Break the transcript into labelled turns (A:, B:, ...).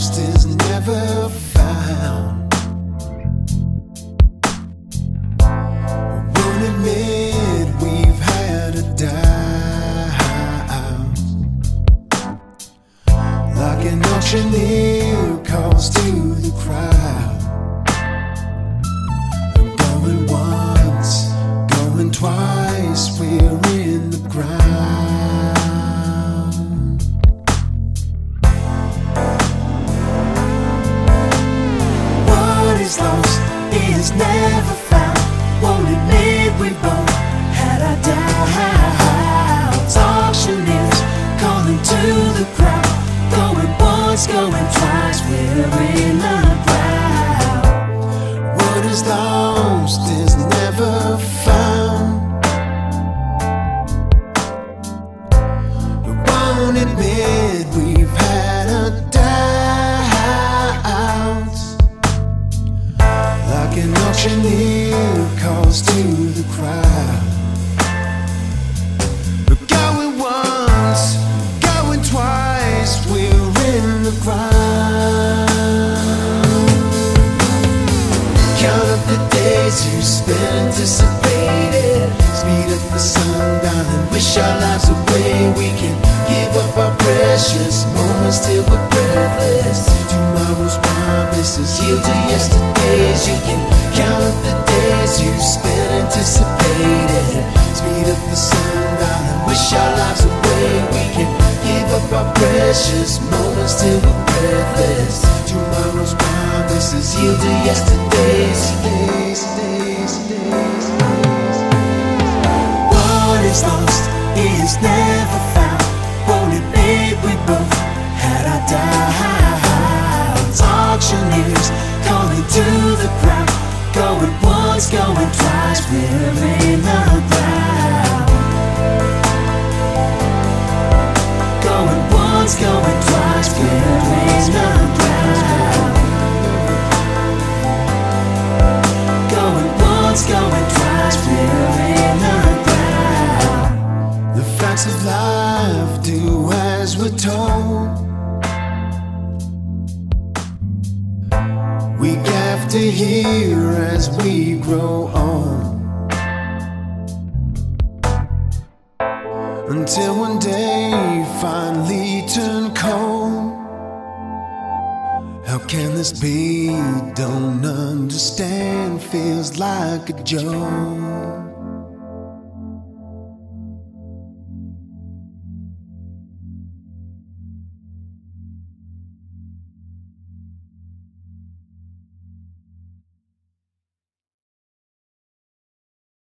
A: lost is never found. Won't admit we've had a doubt. Like an auctioneer calls to the crowd. Never found. Won't admit we both had our doubts. Auctioneers calling to the crowd, going once, going twice. We're in the Like an auctioneer calls to the crowd. We're Going once, going twice, we're in the crowd. Count up the days you spent anticipated. Speed up the sundown and wish our lives away. We can give up our precious moments till we're breathless. Tomorrow's promises yield to yesterday's. You can count the days you spent anticipating. Speed up the sundown and wish our lives away. We can give up our precious moments till we're breathless. Tomorrow's promises yield to yesterday's. Days, days, days, days. What is lost is never found. Won't admit we both had our doubts. Auctioneers to the crowd, going once, going twice. We're in the crowd. Going once, going twice. We're in the crowd. Going once, going twice. We're in the crowd. The facts of life do as we're told. To hear as we grow old. Until one day finally turn cold. How can this be? Don't understand. Feels like a joke.